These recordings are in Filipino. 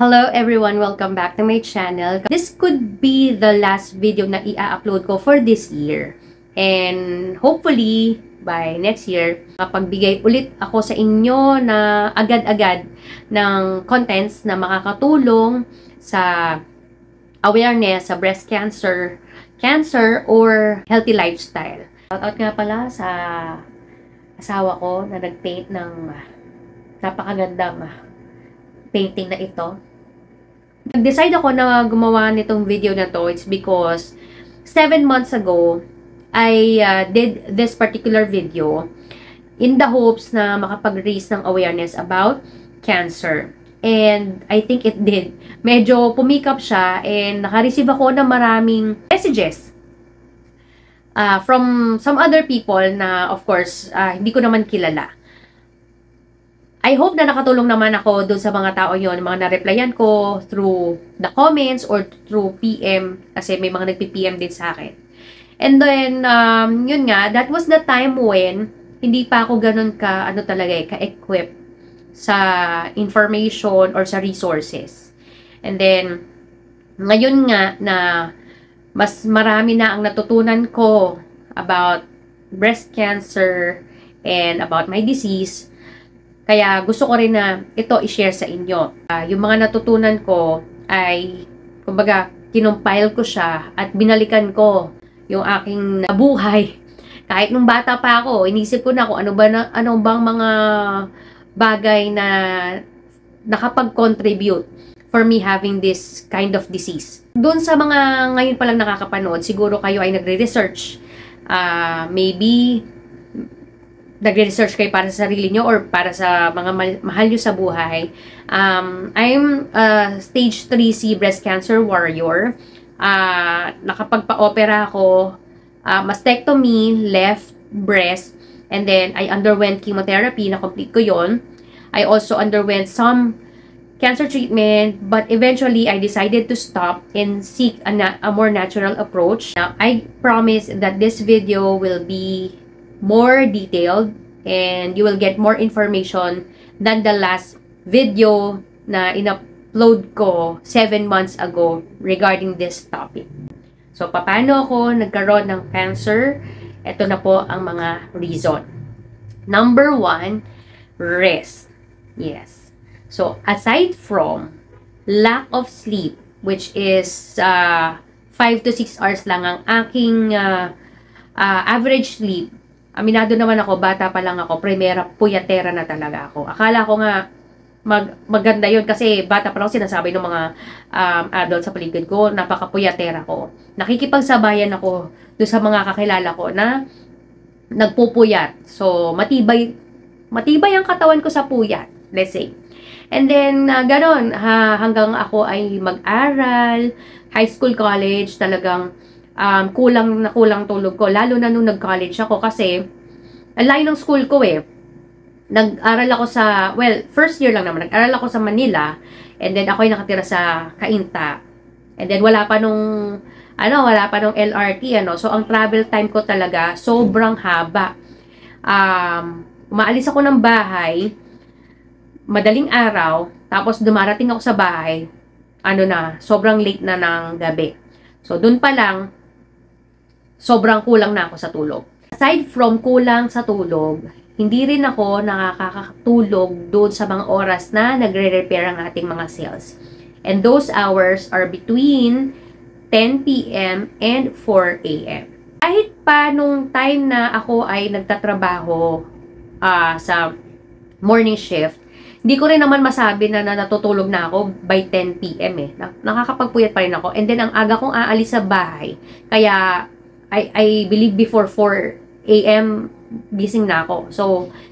Hello everyone! Welcome back to my channel. This could be the last video na i-upload ko for this year. And hopefully, by next year, mapagbigay ulit ako sa inyo na agad-agad ng contents na makakatulong sa awareness sa breast cancer, cancer, or healthy lifestyle. Shoutout nga pala sa asawa ko na nag-paint ng napakagandang painting na ito. Nag-decide ako na gumawa nitong video na to. It's because 7 months ago, I uh, did this particular video in the hopes na makapag-raise ng awareness about cancer. And I think it did. Medyo pumikap siya and naka-receive ako ng maraming messages uh, from some other people na of course uh, hindi ko naman kilala. I hope na nakatulong naman ako doon sa mga tao yon, mga na-replyan ko through the comments or through PM kasi may mga nagpi-PM din sa akin. And then, um, yun nga, that was the time when hindi pa ako ganun ka, ano talaga eh, ka-equip sa information or sa resources. And then, ngayon nga na mas marami na ang natutunan ko about breast cancer and about my disease, kaya gusto ko rin na ito i-share sa inyo. Uh, yung mga natutunan ko ay, kumbaga, kinumpile ko siya at binalikan ko yung aking buhay. Kahit nung bata pa ako, inisip ko na kung ano ba na, ano bang mga bagay na nakapag-contribute for me having this kind of disease. Doon sa mga ngayon pa lang nakakapanood, siguro kayo ay nagre-research. Uh, maybe nagre-research kayo para sa sarili nyo or para sa mga mahal nyo sa buhay. Um, I'm a stage 3C breast cancer warrior. Uh, nakapagpa-opera ako, uh, mastectomy, left breast, and then I underwent chemotherapy, na-complete ko yon. I also underwent some cancer treatment, but eventually I decided to stop and seek a, a more natural approach. Now, I promise that this video will be more detailed and you will get more information than the last video na in-upload ko 7 months ago regarding this topic. So, paano ako nagkaroon ng cancer? Ito na po ang mga reason. Number one, rest. Yes. So, aside from lack of sleep, which is uh, 5 to 6 hours lang ang aking uh, uh, average sleep, Aminado naman ako, bata pa lang ako, primera puyatera na talaga ako. Akala ko nga, mag, maganda yon kasi bata pa lang sinasabi ng mga um, adult sa paligid ko, napakapuyatera ko. Nakikipagsabayan ako do sa mga kakilala ko na nagpupuyat. So, matibay, matibay ang katawan ko sa puyat, let's say. And then, uh, ganon, ha, hanggang ako ay mag-aral, high school, college, talagang um, kulang na kulang tulog ko. Lalo na nung nag-college ako kasi ang ng school ko eh. Nag-aral ako sa, well, first year lang naman. Nag-aral ako sa Manila and then ako ay nakatira sa Cainta. And then wala pa nung, ano, wala pa nung LRT, ano. So, ang travel time ko talaga, sobrang haba. Um, umaalis ako ng bahay, madaling araw, tapos dumarating ako sa bahay, ano na, sobrang late na ng gabi. So, dun pa lang, sobrang kulang na ako sa tulog. Aside from kulang sa tulog, hindi rin ako nakakatulog doon sa mga oras na nagre-repair ang ating mga cells. And those hours are between 10 p.m. and 4 a.m. Kahit pa nung time na ako ay nagtatrabaho uh, sa morning shift, hindi ko rin naman masabi na, na natutulog na ako by 10 p.m. eh. Nakakapagpuyat pa rin ako. And then, ang aga kong aalis sa bahay. Kaya, I, I believe before 4 a.m. gising na ako. So,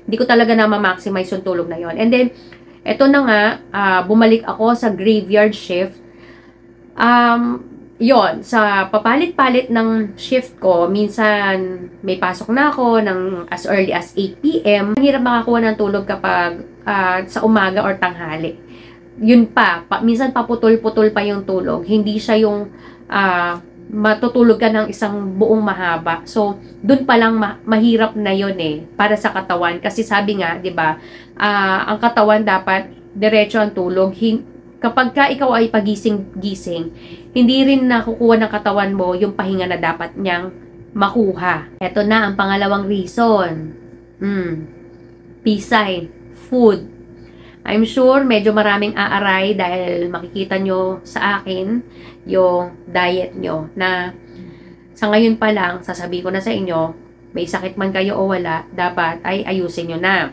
hindi ko talaga na ma-maximize yung tulog na yon. And then, eto na nga, uh, bumalik ako sa graveyard shift. Um, yon sa papalit-palit ng shift ko, minsan may pasok na ako ng as early as 8 p.m. Hirap makakuha ng tulog kapag uh, sa umaga or tanghali. Yun pa, pa minsan paputol-putol pa yung tulog. Hindi siya yung uh, matutulog ka ng isang buong mahaba. So, dun pa lang ma- mahirap na yon eh para sa katawan kasi sabi nga, 'di ba? Uh, ang katawan dapat diretso ang tulog, hin- kapag ka ikaw ay pagising-gising, hindi rin nakukuha ng katawan mo yung pahinga na dapat niyang makuha. Ito na ang pangalawang reason. Hmm. Peace sign. Food. I'm sure medyo maraming aaray dahil makikita nyo sa akin yung diet nyo na sa ngayon pa lang, sasabihin ko na sa inyo, may sakit man kayo o wala, dapat ay ayusin nyo na.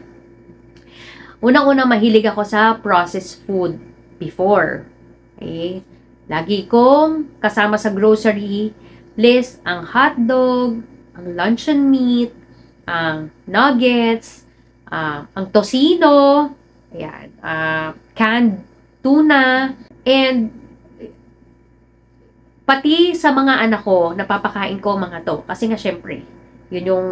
Unang-una, mahilig ako sa processed food before. Okay? Lagi kong kasama sa grocery list ang hotdog, ang luncheon meat, ang nuggets, uh, ang tosino, ayan, uh, canned tuna, and pati sa mga anak ko, napapakain ko mga to. Kasi nga, syempre, yun yung,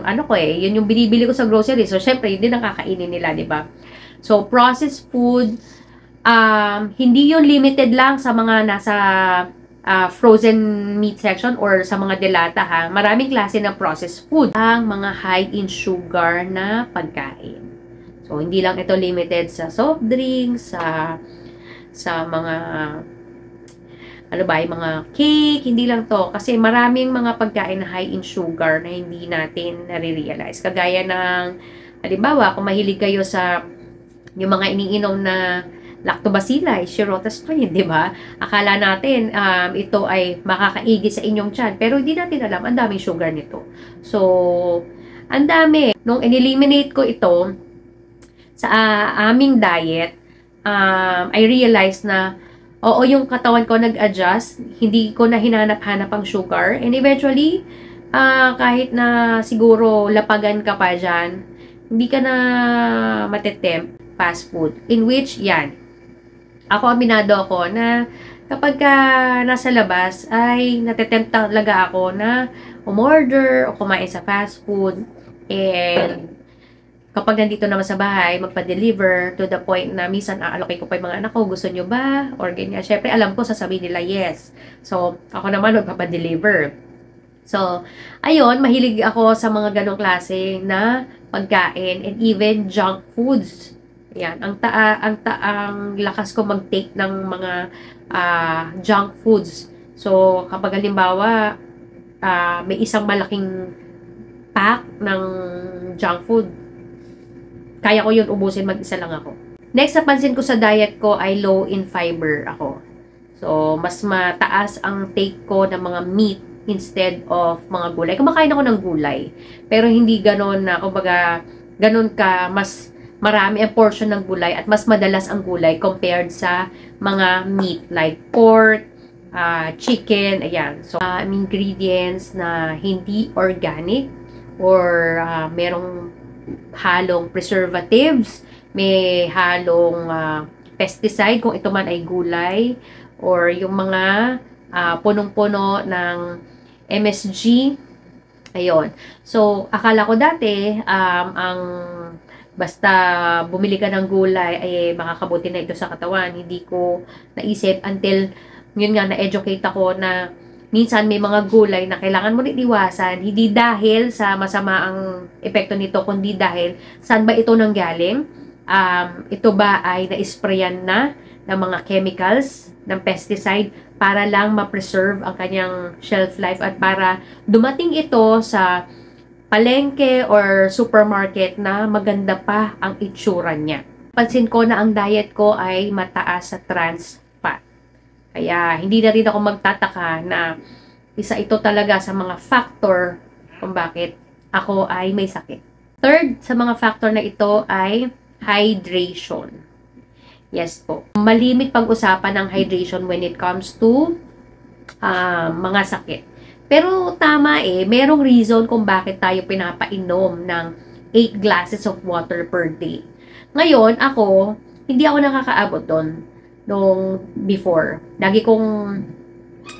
ano ko eh, yun yung binibili ko sa grocery. So, syempre, yun din ang kakainin nila, di ba? So, processed food, um, hindi yun limited lang sa mga nasa uh, frozen meat section or sa mga delata ha. Maraming klase ng processed food. Ang mga high in sugar na pagkain. So, hindi lang ito limited sa soft drinks, sa sa mga ano ba, mga cake, hindi lang to. Kasi maraming mga pagkain na high in sugar na hindi natin nare-realize. Kagaya ng, halimbawa, kung mahilig kayo sa yung mga iniinom na lactobacilli, Shirota strain, di ba? Akala natin um, ito ay makakaigi sa inyong tiyan. Pero hindi natin alam, ang daming sugar nito. So, ang dami. Nung in-eliminate ko ito sa uh, aming diet, um, I realized na oo, yung katawan ko nag-adjust. Hindi ko na hinanap-hanap ang sugar. And eventually, uh, kahit na siguro lapagan ka pa dyan, hindi ka na matetempt fast food. In which, yan. Ako, aminado ako na kapag ka nasa labas, ay natetempt talaga ako na umorder o kumain sa fast food. And kapag nandito naman sa bahay, magpa-deliver to the point na minsan aalokay ko pa yung mga anak ko, gusto nyo ba? Or ganyan. Siyempre, alam ko, sasabihin nila yes. So, ako naman magpapa-deliver. So, ayun, mahilig ako sa mga ganong klase na pagkain and even junk foods. Yan, ang taa ang taang lakas ko mag-take ng mga uh, junk foods. So, kapag halimbawa, uh, may isang malaking pack ng junk food, kaya ko yun ubusin, mag-isa lang ako. Next, napansin ko sa diet ko ay low in fiber ako. So, mas mataas ang take ko ng mga meat instead of mga gulay. Kumakain ako ng gulay. Pero hindi ganon na, kumbaga, ganon ka, mas marami ang portion ng gulay at mas madalas ang gulay compared sa mga meat like pork, uh, chicken, ayan. So, uh, ingredients na hindi organic or uh, merong halong preservatives, may halong uh, pesticide kung ito man ay gulay or yung mga uh, punong-puno ng MSG. Ayun. So, akala ko dati, um, ang basta bumili ka ng gulay ay makakabuti na ito sa katawan. Hindi ko naisip until yun nga na-educate ako na minsan may mga gulay na kailangan mo rin iwasan, hindi dahil sa masama ang epekto nito, kundi dahil saan ba ito nanggaling? Um, ito ba ay na-sprayan na ng mga chemicals, ng pesticide, para lang ma-preserve ang kanyang shelf life at para dumating ito sa palengke or supermarket na maganda pa ang itsura niya. Pansin ko na ang diet ko ay mataas sa trans kaya hindi na rin ako magtataka na isa ito talaga sa mga factor kung bakit ako ay may sakit. Third sa mga factor na ito ay hydration. Yes po. Malimit pag-usapan ng hydration when it comes to uh, mga sakit. Pero tama eh, merong reason kung bakit tayo pinapainom ng 8 glasses of water per day. Ngayon, ako, hindi ako nakakaabot doon nung before. Lagi kong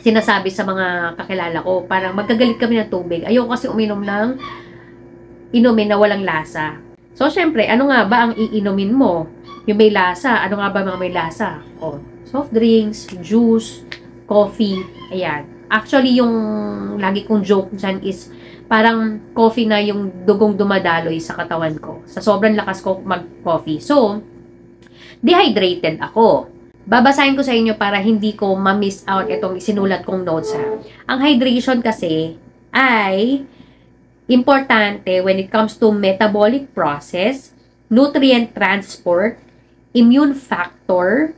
sinasabi sa mga kakilala ko, parang magkagalit kami ng tubig. Ayoko kasi uminom ng inumin na walang lasa. So, syempre, ano nga ba ang iinumin mo? Yung may lasa, ano nga ba mga may lasa? Oh, soft drinks, juice, coffee, ayan. Actually, yung lagi kong joke dyan is parang coffee na yung dugong dumadaloy sa katawan ko. Sa sobrang lakas ko mag-coffee. So, dehydrated ako. Babasahin ko sa inyo para hindi ko ma-miss out itong sinulat kong notes ha. Ang hydration kasi ay importante when it comes to metabolic process, nutrient transport, immune factor,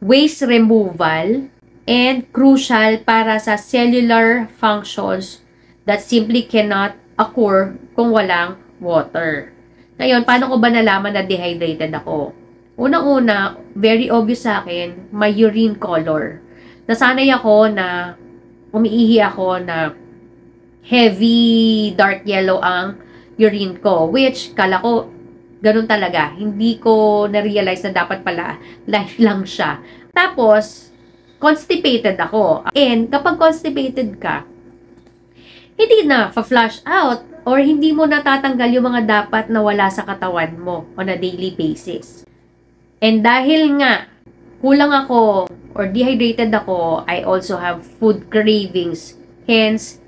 waste removal, and crucial para sa cellular functions that simply cannot occur kung walang water. Ngayon, paano ko ba nalaman na dehydrated ako? Unang-una, very obvious sa akin, my urine color. Nasanay ako na umiihi ako na heavy dark yellow ang urine ko, which kala ko ganun talaga. Hindi ko na-realize na dapat pala light lang siya. Tapos, constipated ako. And kapag constipated ka, hindi na fa-flush out or hindi mo natatanggal yung mga dapat na wala sa katawan mo on a daily basis. And dahil nga, kulang ako or dehydrated ako, I also have food cravings. Hence,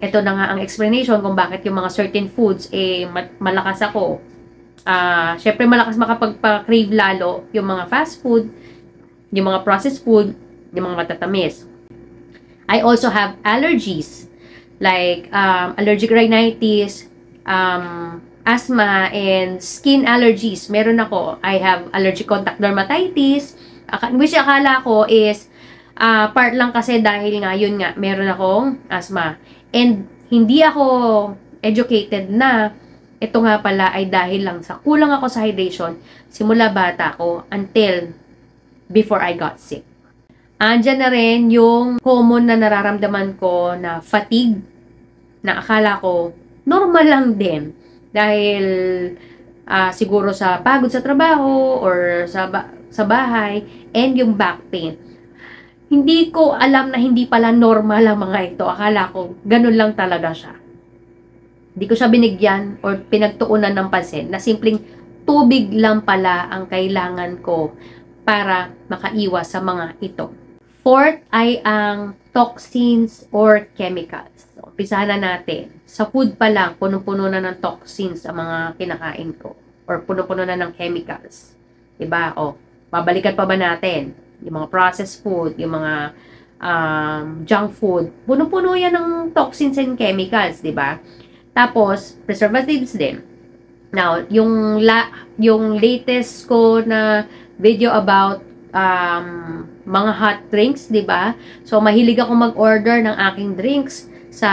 ito na nga ang explanation kung bakit yung mga certain foods, eh, malakas ako. Uh, Siyempre, malakas makapagpa-crave lalo yung mga fast food, yung mga processed food, yung mga matatamis. I also have allergies like um, allergic rhinitis, um, asthma, and skin allergies. Meron ako. I have allergic contact dermatitis, which akala ko is uh, part lang kasi dahil nga, yun nga, meron akong asthma. And hindi ako educated na ito nga pala ay dahil lang sa kulang ako sa hydration simula bata ko until before I got sick. Andiyan na rin yung common na nararamdaman ko na fatigue na akala ko normal lang din dahil uh, siguro sa pagod sa trabaho or sa ba- sa bahay and yung back pain. Hindi ko alam na hindi pala normal ang mga ito. Akala ko ganun lang talaga siya. Hindi ko siya binigyan or pinagtuunan ng pansin na simpleng tubig lang pala ang kailangan ko para makaiwas sa mga ito. Fourth ay ang toxins or chemicals. Umpisa na natin. Sa food pa lang, puno-puno na ng toxins ang mga kinakain ko. Or puno-puno na ng chemicals. Diba? O, babalikan pa ba natin? Yung mga processed food, yung mga um, junk food, puno-puno yan ng toxins and chemicals, di ba? Tapos, preservatives din. Now, yung, la, yung latest ko na video about um, mga hot drinks, di ba? So, mahilig ako mag-order ng aking drinks sa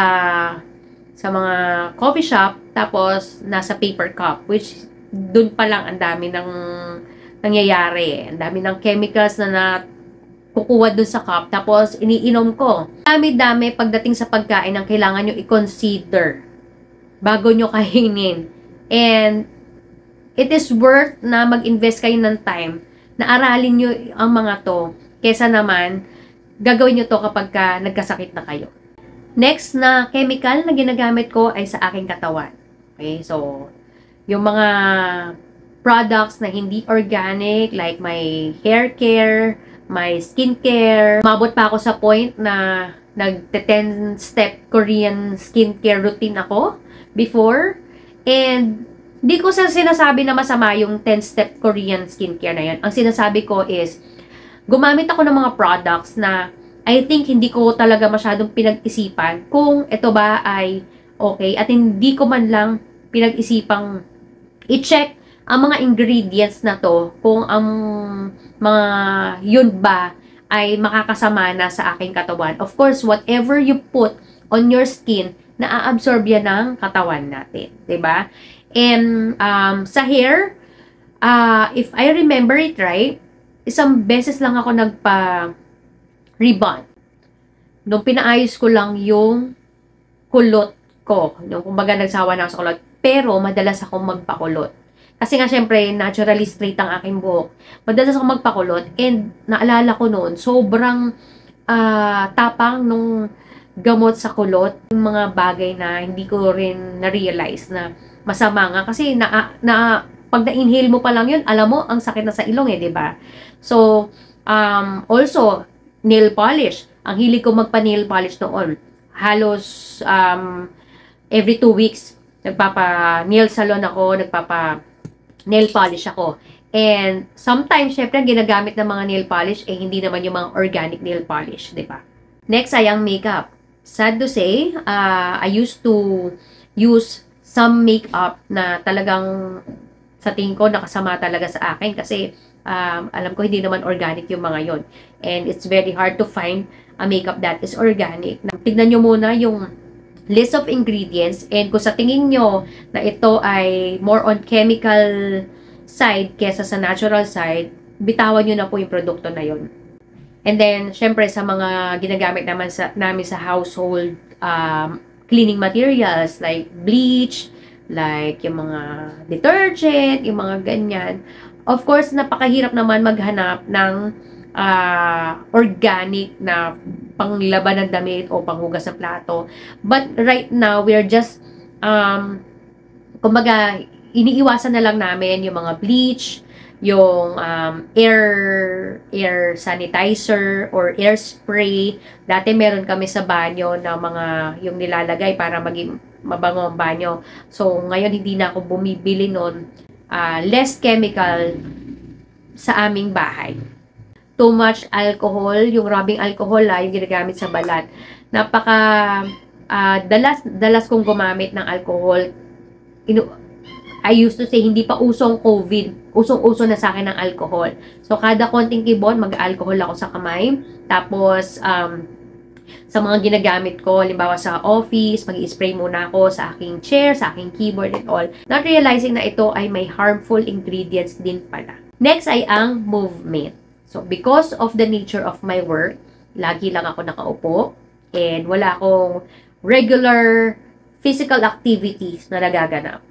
sa mga coffee shop tapos nasa paper cup which doon pa lang ang dami ng nangyayari. Ang dami ng chemicals na na kukuha doon sa cup tapos iniinom ko. Dami-dami pagdating sa pagkain ang kailangan nyo i-consider bago nyo kainin. And it is worth na mag-invest kayo ng time na aralin nyo ang mga to kesa naman gagawin nyo to kapag ka nagkasakit na kayo. Next na chemical na ginagamit ko ay sa aking katawan. Okay, so, yung mga products na hindi organic, like my hair care, my skin care. Mabot pa ako sa point na nag-10 step Korean skincare routine ako before. And di ko sa sinasabi na masama yung 10 step Korean skincare na yan. Ang sinasabi ko is, gumamit ako ng mga products na I think hindi ko talaga masyadong pinag-isipan kung ito ba ay okay at hindi ko man lang pinag-isipang i-check ang mga ingredients na to kung ang mga yun ba ay makakasama na sa aking katawan. Of course, whatever you put on your skin, na-absorb yan ng katawan natin. ba diba? And um, sa hair, uh, if I remember it right, isang beses lang ako nagpa rebond. Nung pinaayos ko lang yung kulot ko. Nung kumbaga nagsawa na ako sa kulot. Pero madalas akong magpakulot. Kasi nga syempre, naturally straight ang aking buhok. Madalas akong magpakulot. And naalala ko noon, sobrang uh, tapang nung gamot sa kulot. Yung mga bagay na hindi ko rin na-realize na masama nga. Kasi na, na, pag na-inhale mo pa lang yun, alam mo, ang sakit na sa ilong eh, di ba? So, um, also, nail polish. Ang hilig ko magpa-nail polish noon. Halos um, every two weeks, nagpapa-nail salon ako, nagpapa-nail polish ako. And sometimes, syempre, ang ginagamit ng mga nail polish, eh, hindi naman yung mga organic nail polish, di ba? Next ay ang makeup. Sad to say, uh, I used to use some makeup na talagang sa tingin ko nakasama talaga sa akin kasi um, alam ko hindi naman organic yung mga yon And it's very hard to find a makeup that is organic. Tignan nyo muna yung list of ingredients and kung sa tingin nyo na ito ay more on chemical side kesa sa natural side, bitawan nyo na po yung produkto na yon. And then, syempre, sa mga ginagamit naman sa, namin sa household um, cleaning materials like bleach, like yung mga detergent, yung mga ganyan. Of course, napakahirap naman maghanap ng uh, organic na panglaban ng damit o panghugas ng plato. But right now, we are just, um, kumbaga, iniiwasan na lang namin yung mga bleach, yung um, air air sanitizer or air spray. Dati meron kami sa banyo na mga yung nilalagay para maging mabango ang banyo. So, ngayon hindi na ako bumibili nun. Uh, less chemical sa aming bahay too much alcohol, yung rubbing alcohol ah, yung ginagamit sa balat. Napaka uh, dalas dalas kong gumamit ng alcohol. Inu I used to say hindi pa usong COVID, usong-uso na sa akin ng alcohol. So kada konting kibon, mag-alcohol ako sa kamay. Tapos um, sa mga ginagamit ko, limbawa sa office, mag spray muna ako sa aking chair, sa aking keyboard and all. Not realizing na ito ay may harmful ingredients din pala. Next ay ang movement. So, because of the nature of my work, lagi lang ako nakaupo and wala akong regular physical activities na nagaganap.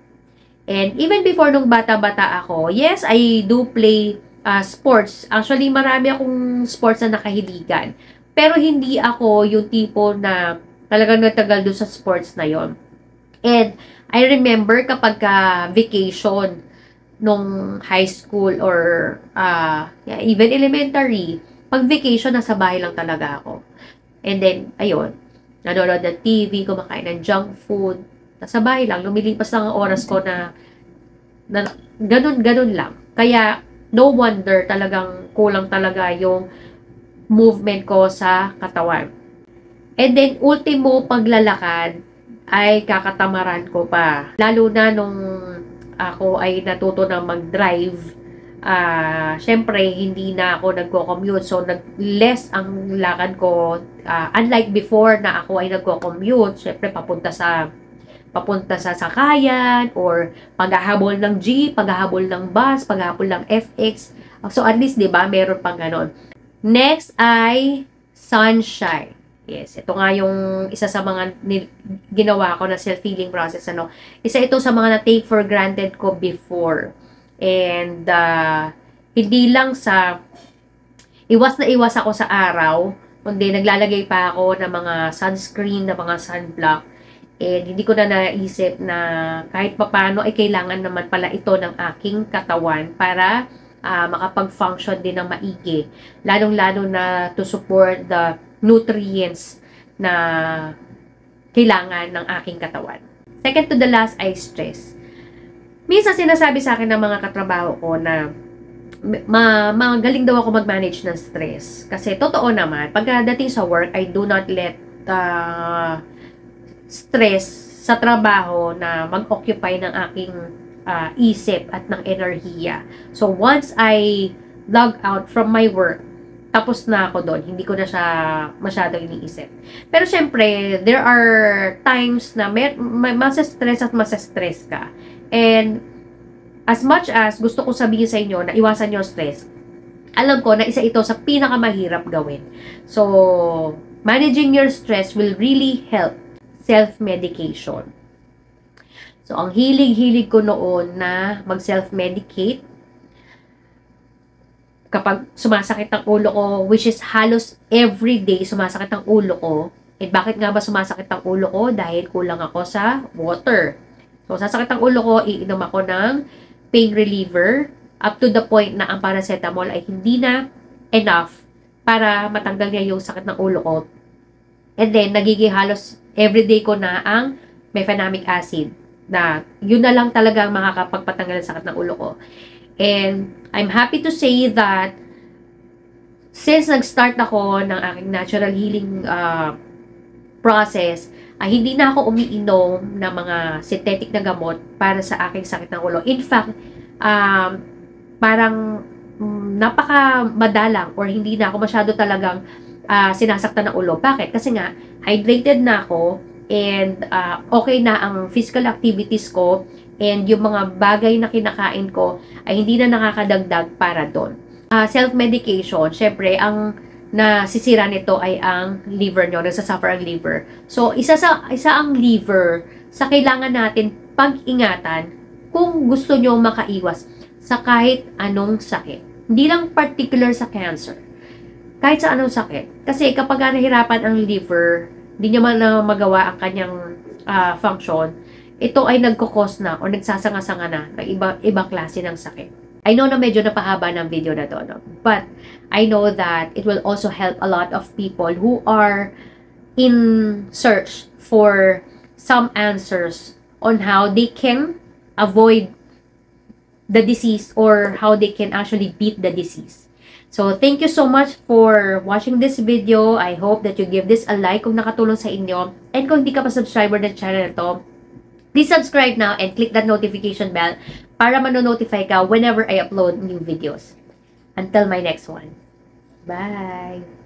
And even before nung bata-bata ako, yes, I do play uh, sports. Actually, marami akong sports na nakahiligan. Pero hindi ako yung tipo na talagang natagal doon sa sports na yon. And I remember kapag ka vacation, nung high school or uh, yeah, even elementary, pag vacation, nasa bahay lang talaga ako. And then, ayun, nanonood ng TV, kumakain ng junk food, nasa bahay lang, lumilipas lang ang oras ko na, na ganun, ganun lang. Kaya, no wonder talagang kulang talaga yung movement ko sa katawan. And then, ultimo paglalakad, ay kakatamaran ko pa. Lalo na nung ako ay natuto na mag-drive, uh, syempre, hindi na ako nagko-commute. So, nag less ang lakad ko. Uh, unlike before na ako ay nagko-commute, syempre, papunta sa papunta sa sakayan or paghahabol ng jeep, paghahabol ng bus, paghahabol ng FX. So, at least, di ba, meron pang ganon. Next ay sunshine. Yes, ito nga yung isa sa mga ginawa ko na self-healing process. Ano. Isa ito sa mga na-take for granted ko before. And uh, hindi lang sa iwas na iwas ako sa araw, kundi naglalagay pa ako ng mga sunscreen, ng mga sunblock. And hindi ko na naisip na kahit papano ay kailangan naman pala ito ng aking katawan para uh, makapag-function din ng maigi. Lalong-lalo na to support the nutrients na kailangan ng aking katawan. Second to the last ay stress. Minsan sinasabi sa akin ng mga katrabaho ko na ma magaling daw ako mag-manage ng stress. Kasi totoo naman, pagdating sa work, I do not let uh, stress sa trabaho na mag-occupy ng aking uh, isip at ng enerhiya. So once I log out from my work, tapos na ako doon. Hindi ko na siya masyado iniisip. Pero syempre, there are times na may, may stress at masa-stress ka. And as much as gusto ko sabihin sa inyo na iwasan nyo stress, alam ko na isa ito sa pinakamahirap gawin. So, managing your stress will really help self-medication. So, ang hilig-hilig ko noon na mag-self-medicate kapag sumasakit ang ulo ko, which is halos every day sumasakit ang ulo ko, eh bakit nga ba sumasakit ang ulo ko? Dahil kulang ako sa water. So, sasakit ang ulo ko, iinom ako ng pain reliever up to the point na ang paracetamol ay hindi na enough para matanggal niya yung sakit ng ulo ko. And then, nagiging halos everyday ko na ang mefenamic acid na yun na lang talaga ang makakapagpatanggal ng sakit ng ulo ko. And I'm happy to say that since nag-start ako ng aking natural healing uh, process, ay hindi na ako umiinom ng mga synthetic na gamot para sa aking sakit ng ulo. In fact, um, parang um, napaka madalang or hindi na ako masyado talagang uh, sinasaktan ng ulo. Bakit? Kasi nga, hydrated na ako and uh, okay na ang physical activities ko and yung mga bagay na kinakain ko ay hindi na nakakadagdag para doon uh, self-medication, syempre, ang nasisira nito ay ang liver nyo, nagsasuffer ang liver. So, isa sa isa ang liver sa kailangan natin pag-ingatan kung gusto nyo makaiwas sa kahit anong sakit. Hindi lang particular sa cancer. Kahit sa anong sakit. Kasi kapag nahirapan ang liver, hindi niya man magawa ang kanyang uh, function, ito ay nagkukos na o nagsasanga-sanga na ng iba, ibang klase ng sakit. I know na medyo napahaba ng video na to, no? but I know that it will also help a lot of people who are in search for some answers on how they can avoid the disease or how they can actually beat the disease. So, thank you so much for watching this video. I hope that you give this a like kung nakatulong sa inyo. And kung hindi ka pa subscriber ng channel na to, please subscribe now and click that notification bell para mano-notify ka whenever I upload new videos. Until my next one. Bye!